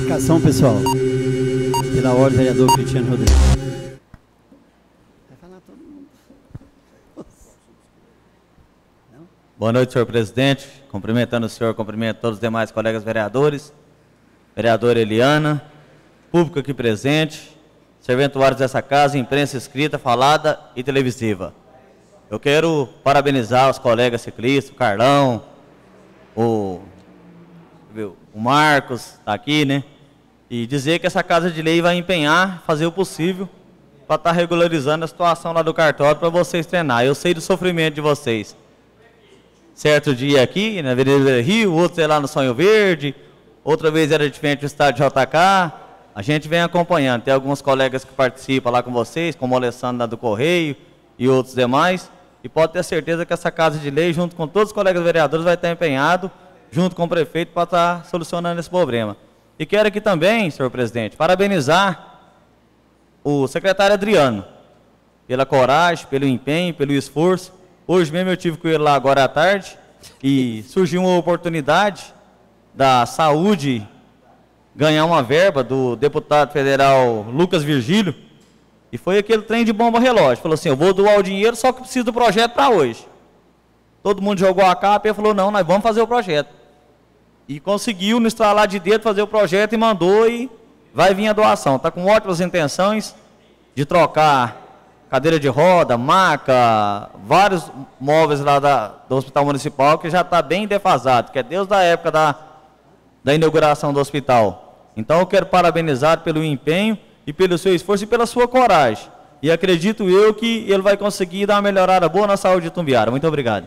Indicação, pessoal. Pela ordem, vereador Cristiano Rodrigues. Boa noite, senhor presidente. Cumprimentando o senhor, cumprimento todos os demais colegas vereadores, vereadora Eliana, público aqui presente, serventuários dessa casa, imprensa escrita, falada e televisiva. Eu quero parabenizar os colegas ciclistas, Carlão, o, o Marcos, está aqui, né? E dizer que essa casa de lei vai empenhar, fazer o possível para estar tá regularizando a situação lá do cartório para vocês treinar. Eu sei do sofrimento de vocês. Certo dia aqui, na Avenida Rio, outro lá no Sonho Verde, outra vez era diferente do estádio JK. A gente vem acompanhando. Tem alguns colegas que participam lá com vocês, como o Alessandro do Correio e outros demais. E pode ter certeza que essa Casa de Lei, junto com todos os colegas vereadores, vai estar empenhado, junto com o prefeito, para estar solucionando esse problema. E quero aqui também, senhor presidente, parabenizar o secretário Adriano pela coragem, pelo empenho, pelo esforço. Hoje mesmo eu tive com ele lá agora à tarde e surgiu uma oportunidade da saúde ganhar uma verba do deputado federal Lucas Virgílio. E foi aquele trem de bomba relógio. Falou assim: eu vou doar o dinheiro, só que preciso do projeto para hoje. Todo mundo jogou a capa e falou: não, nós vamos fazer o projeto. E conseguiu no estralar de dedo fazer o projeto e mandou e vai vir a doação. Está com ótimas intenções de trocar cadeira de roda, maca, vários móveis lá da, do Hospital Municipal que já está bem defasado, que é Deus da época da, da inauguração do hospital. Então eu quero parabenizar pelo empenho e pelo seu esforço e pela sua coragem. E acredito eu que ele vai conseguir dar uma melhorada boa na saúde de Tumbiara. Muito obrigado.